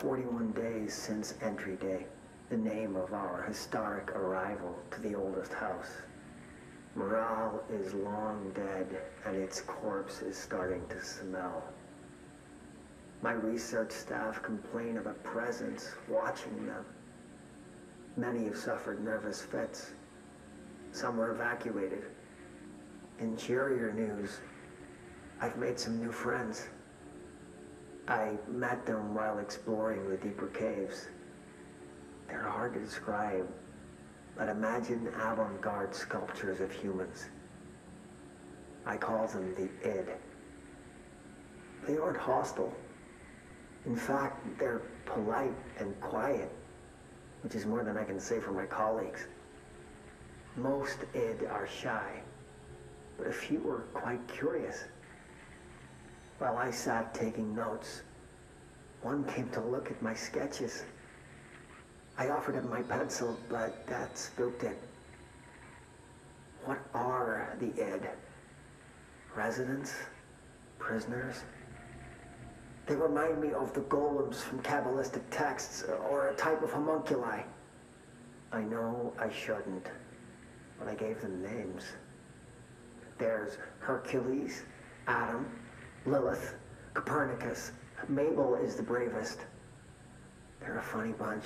41 days since entry day, the name of our historic arrival to the oldest house. Morale is long dead, and its corpse is starting to smell. My research staff complain of a presence watching them. Many have suffered nervous fits. Some were evacuated. In cheerier news, I've made some new friends. I met them while exploring the deeper caves. They're hard to describe, but imagine avant-garde sculptures of humans. I call them the id. They aren't hostile. In fact, they're polite and quiet, which is more than I can say for my colleagues. Most id are shy, but a few are quite curious. While I sat taking notes, one came to look at my sketches. I offered him my pencil, but that spooked it. What are the id? Residents? Prisoners? They remind me of the golems from Kabbalistic texts, or a type of homunculi. I know I shouldn't, but I gave them names. There's Hercules, Adam, Lilith, Copernicus. Mabel is the bravest. They're a funny bunch.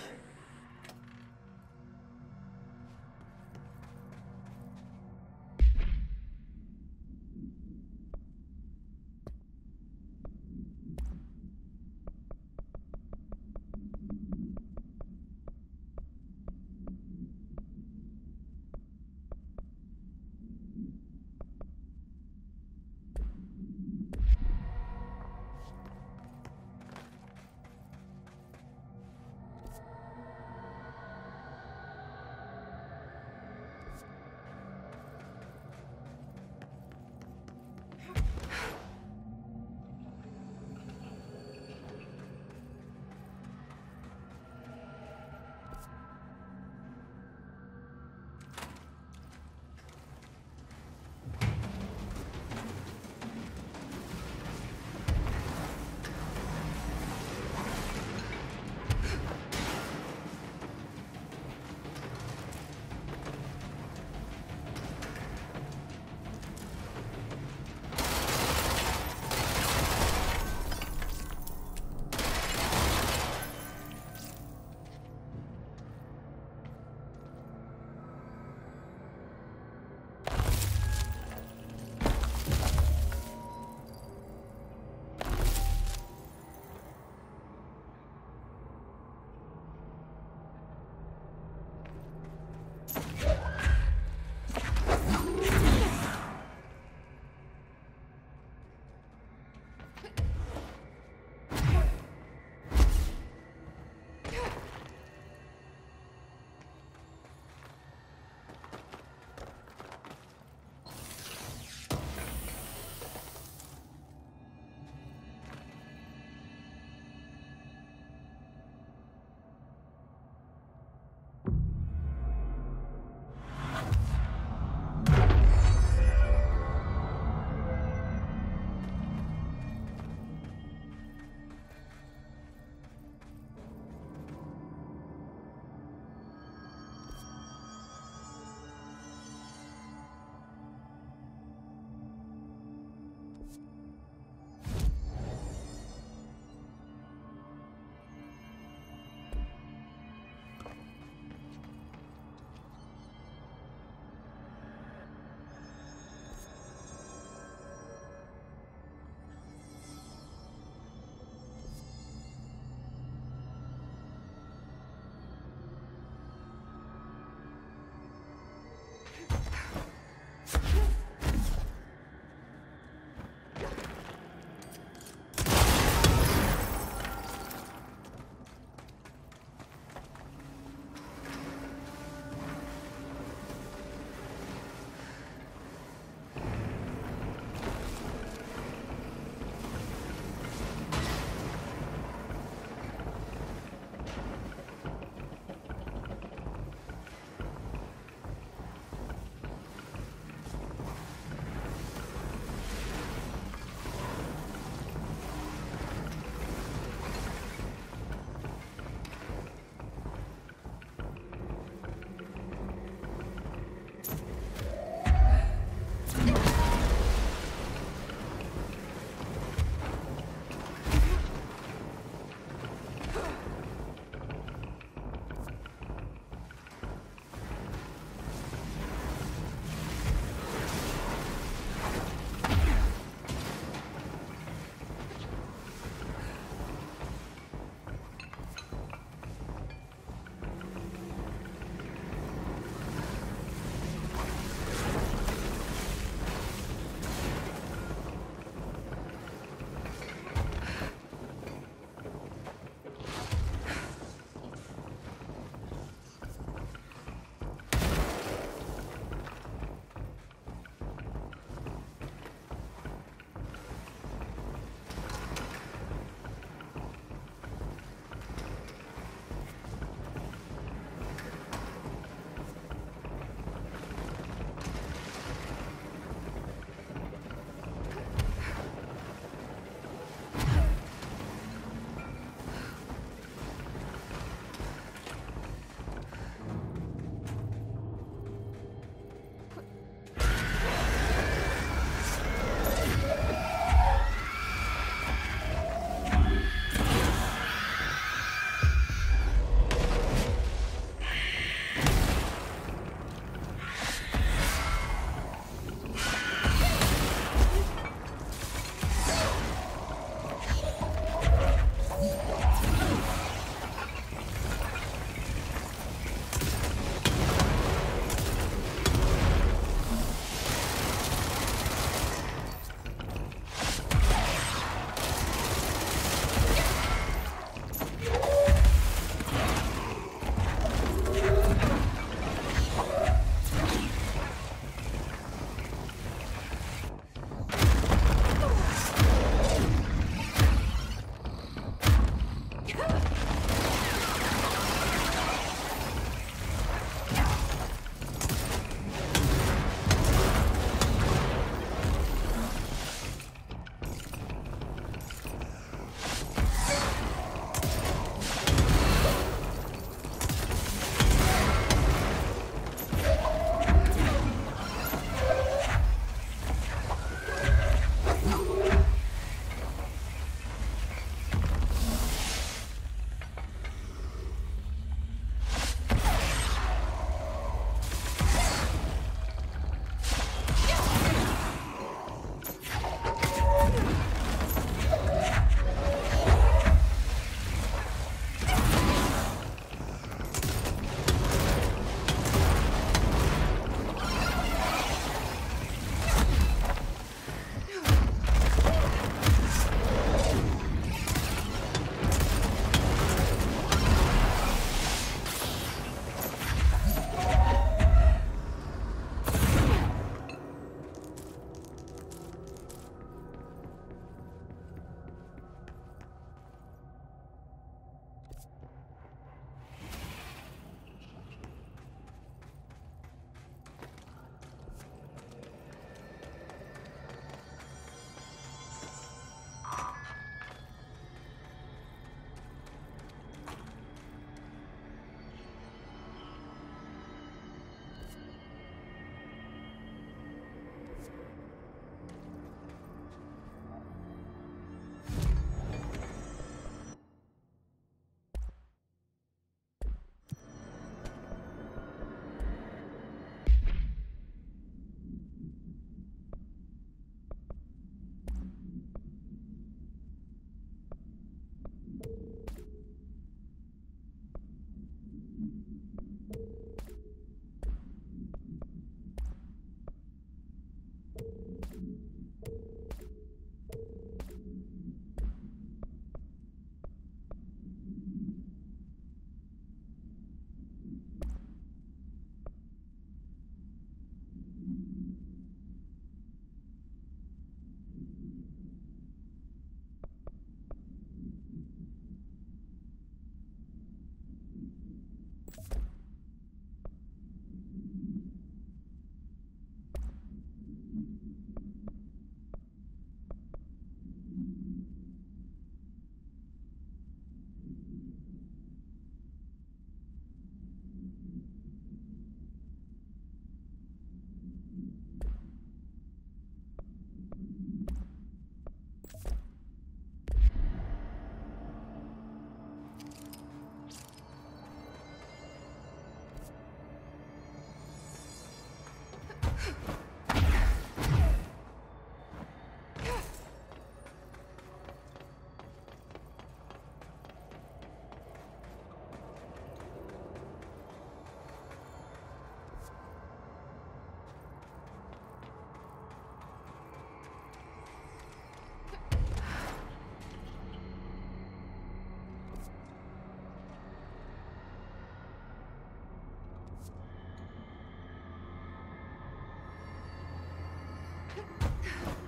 Come